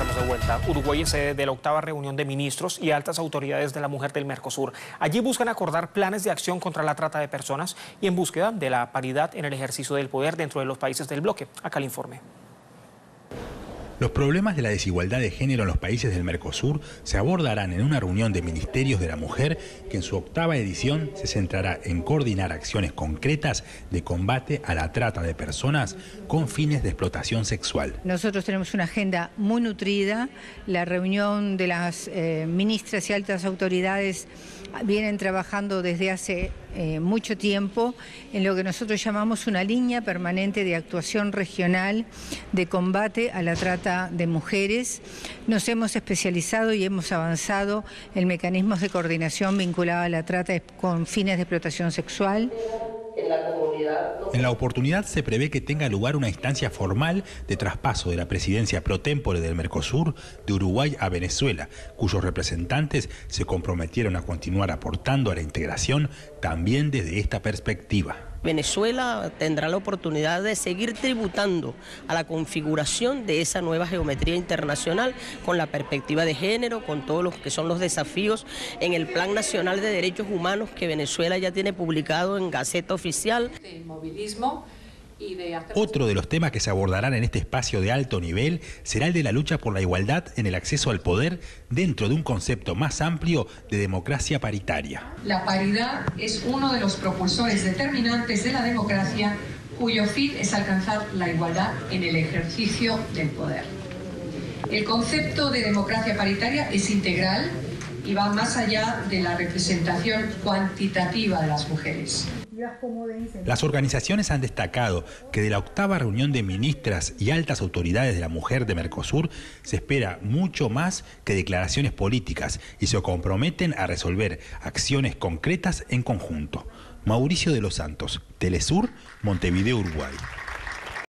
estamos de vuelta. Uruguay es sede de la octava reunión de ministros y altas autoridades de la mujer del Mercosur. Allí buscan acordar planes de acción contra la trata de personas y en búsqueda de la paridad en el ejercicio del poder dentro de los países del bloque. Acá el informe. Los problemas de la desigualdad de género en los países del Mercosur se abordarán en una reunión de ministerios de la mujer que en su octava edición se centrará en coordinar acciones concretas de combate a la trata de personas con fines de explotación sexual. Nosotros tenemos una agenda muy nutrida, la reunión de las eh, ministras y altas autoridades vienen trabajando desde hace eh, mucho tiempo en lo que nosotros llamamos una línea permanente de actuación regional de combate a la trata de mujeres. Nos hemos especializado y hemos avanzado en mecanismos de coordinación vinculados a la trata con fines de explotación sexual en la oportunidad se prevé que tenga lugar una instancia formal de traspaso de la presidencia pro tempore del Mercosur de Uruguay a Venezuela, cuyos representantes se comprometieron a continuar aportando a la integración también desde esta perspectiva. Venezuela tendrá la oportunidad de seguir tributando a la configuración de esa nueva geometría internacional con la perspectiva de género, con todos los que son los desafíos en el Plan Nacional de Derechos Humanos que Venezuela ya tiene publicado en Gaceta Oficial. Otro de los temas que se abordarán en este espacio de alto nivel será el de la lucha por la igualdad en el acceso al poder dentro de un concepto más amplio de democracia paritaria. La paridad es uno de los propulsores determinantes de la democracia cuyo fin es alcanzar la igualdad en el ejercicio del poder. El concepto de democracia paritaria es integral y va más allá de la representación cuantitativa de las mujeres. Las organizaciones han destacado que de la octava reunión de ministras y altas autoridades de la mujer de Mercosur se espera mucho más que declaraciones políticas y se comprometen a resolver acciones concretas en conjunto. Mauricio de los Santos, Telesur, Montevideo, Uruguay.